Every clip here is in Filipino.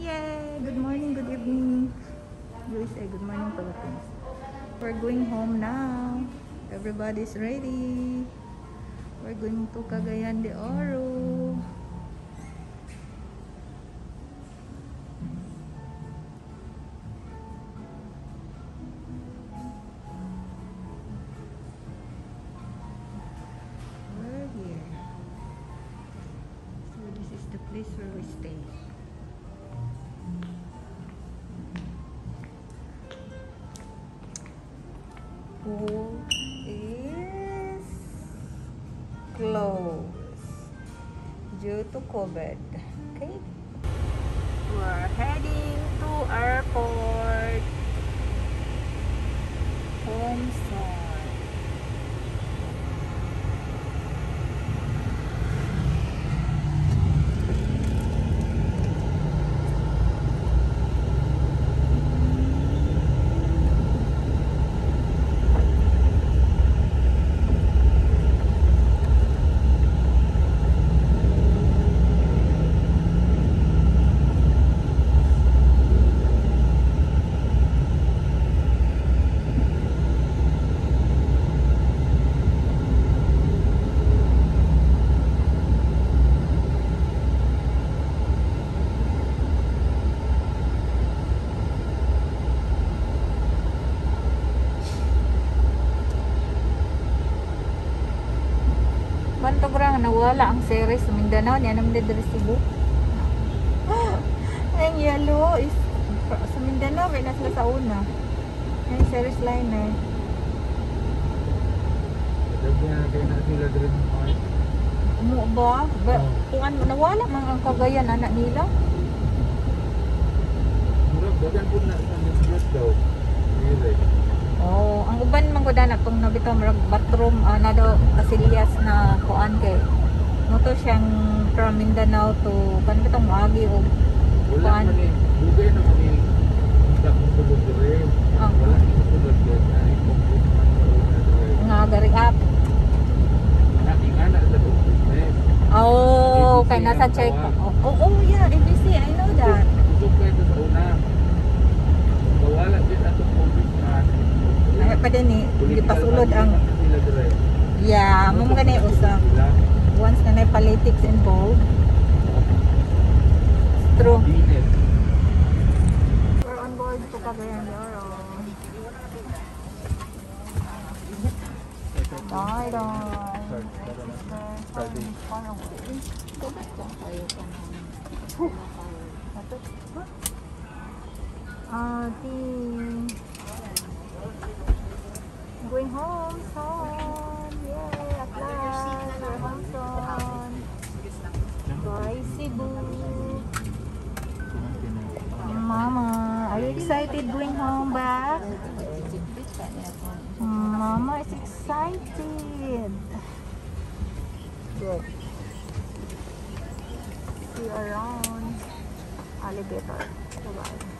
Yay! Good morning, good evening. USA, good morning Philippines. We're going home now. Everybody's ready. We're going to Cagayan de Oro. We're here. So this is the place where we stay. COVID. Okay. We're heading to airport. Home side. Nawala ang series sa Mindanao niya naman din diri Cebu. ang yellow is sa Mindanao kay na sila sa una. Yung series liner. Dagyan kay na sila ay. Umu ba? ba Oo. kung ano, nawala man ang kagayan anak nila. Murag daghan pud na sa daw. Dire. Oh, ang uban man ko na tong nabitaw marag bathroom ah, na daw kasilyas na kuan kay moto siyang from Mindanao to kan bitong moagi og Wala Kuan. man eh. Dugay na. Sa kung tulog dire. Ah. Wala ni dire. Man sa nga gari up. Oh, kay nasa check. Oh, oh, oh, yeah, ABC, I know that. Tusok kayo sa una. Bawala din atong COVID man. Ay pa din eh, hindi pa sulod ang yeah, mo gani usap. Sila. Once ka na politics involved, it's true. Dinet. We're on board to Cagayan de Oro. Bye, Start. Starting. Ate. Going home son. Yay, Mama, are you excited going home back? Mama is excited. Good. See you around. Alligator. Bye-bye.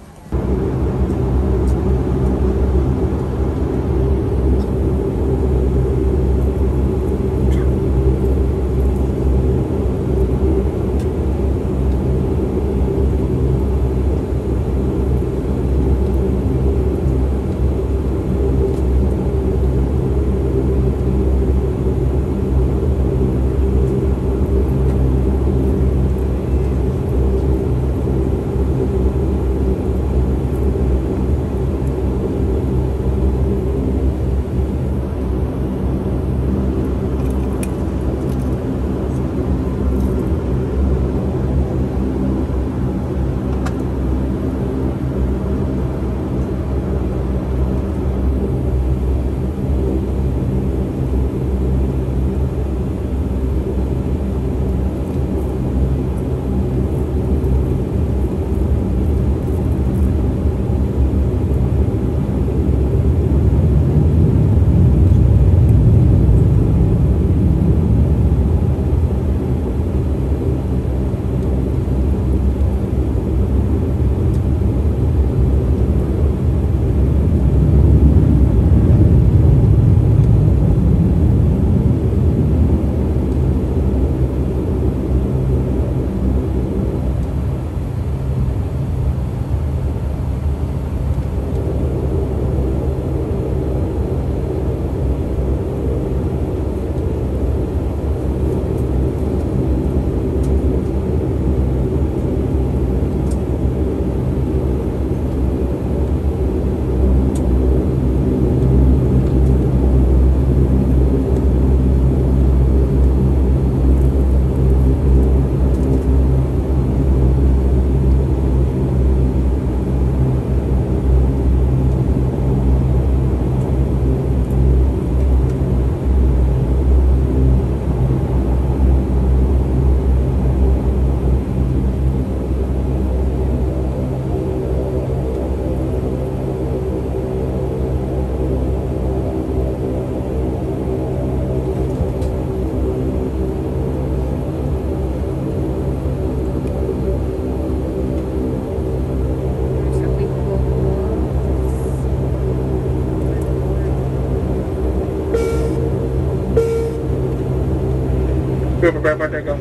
Partner ko.